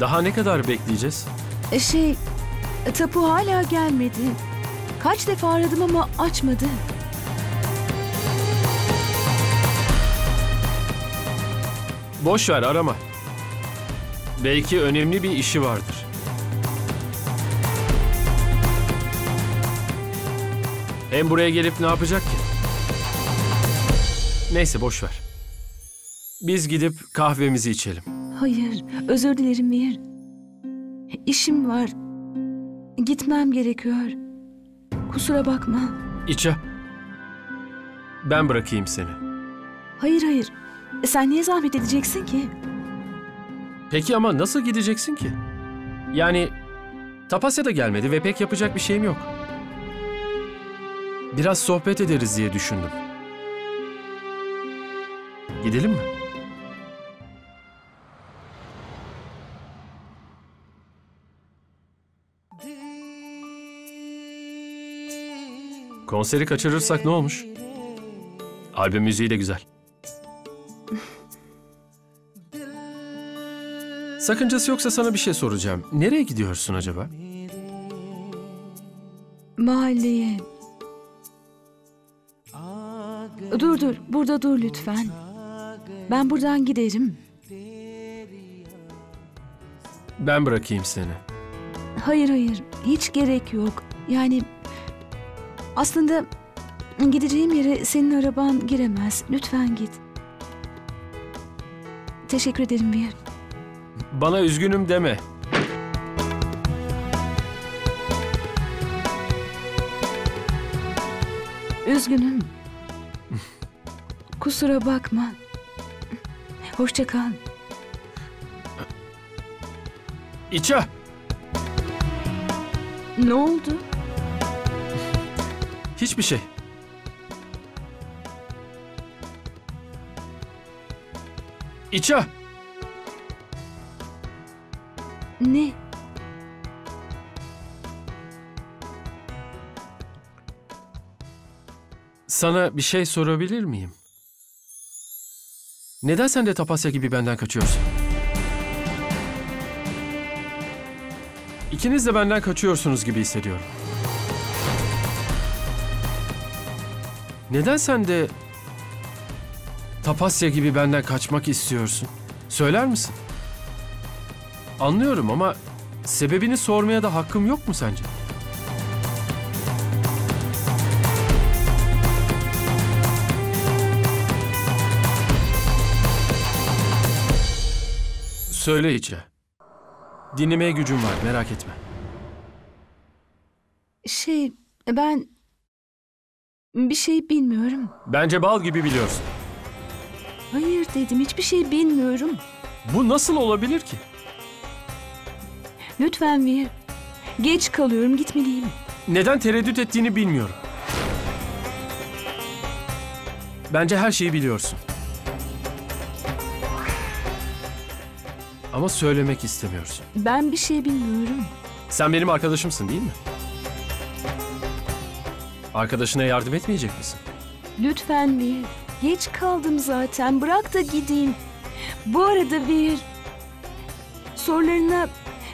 Daha ne kadar bekleyeceğiz? E, Şey, tapu hala gelmedi. Kaç defa aradım ama açmadı. Boş ver arama. Belki önemli bir işi vardır. Hem buraya gelip ne yapacak ki? Neyse boş ver. Biz gidip kahvemizi içelim. Hayır, özür dilerim Mir. İşim var. Gitmem gerekiyor. Kusura bakma. İça. Ben bırakayım seni. Hayır hayır. E, Sen niye zahmet edeceksin ki? Peki ama nasıl gideceksin ki? Yani Tapasya da gelmedi ve pek yapacak bir şeyim yok. Biraz sohbet ederiz diye düşündüm. Gidelim mi? Konseri kaçırırsak ne olmuş? Albüm müziği de güzel. Sakıncası yoksa sana bir şey soracağım. Nereye gidiyorsun acaba? Mahalleye. Dur dur, burada dur lütfen. Ben buradan giderim. Ben bırakayım seni. Hayır hayır, hiç gerek yok. Yani aslında gideceğim yere senin araban giremez. Lütfen git. Teşekkür ederim bir. Bana üzgünüm deme. Üzgünüm. Kusura bakma. Hoşça kal. İça! Ne oldu? Hiçbir şey. İça! Ne? Sana bir şey sorabilir miyim? Neden sen de Tapasya gibi benden kaçıyorsun? İkiniz de benden kaçıyorsunuz gibi hissediyorum. Neden sen de Tapasya gibi benden kaçmak istiyorsun? Söyler misin? Anlıyorum ama sebebini sormaya da hakkım yok mu sence? Söyle İça. Dinlemeye gücüm var merak etme. Şey, ben bir şey bilmiyorum. Bence bal gibi biliyorsun. Hayır dedim, hiçbir şey bilmiyorum. Bu nasıl olabilir ki? Lütfen Vir. Geç kalıyorum, gitmeliyim. Neden tereddüt ettiğini bilmiyorum. Bence her şeyi biliyorsun. Ama söylemek istemiyorsun. Ben bir şey bilmiyorum. Sen benim arkadaşımsın değil mi? Arkadaşına yardım etmeyecek misin? Lütfen Vir. Geç kaldım zaten, bırak da gideyim. Bu arada Vir, sorularına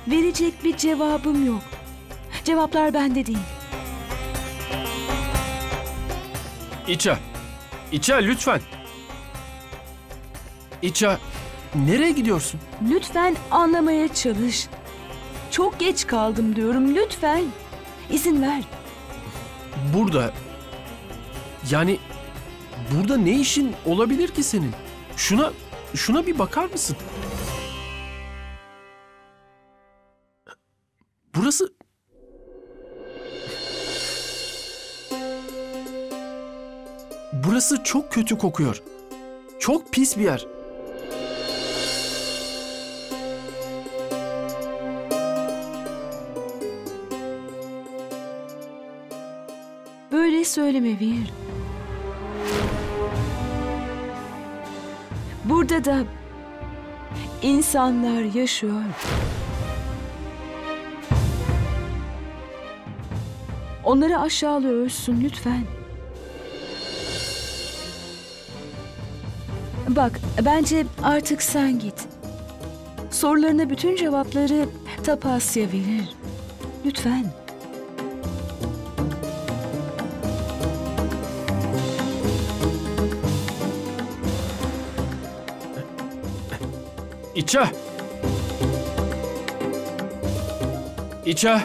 verecek bir cevabım yok. Cevaplar bende değil. İça. İça lütfen. İça. Nereye gidiyorsun? Lütfen anlamaya çalış. Çok geç kaldım diyorum, lütfen. İzin ver. Burada. Yani burada ne işin olabilir ki senin? Şuna şuna bir bakar mısın? Burası Burası çok kötü kokuyor. Çok pis bir yer. Söyleme Vir. Burada da insanlar yaşıyor. Onları aşağılıyorsun lütfen. Bak, bence artık sen git. Sorularına bütün cevapları Tapasya verir. Lütfen. İça! İçe.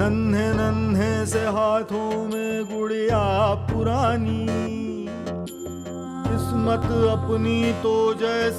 नन्हे नन्हे से हाथों में गुड़िया पुरानी किस्मत अपनी तो जैसे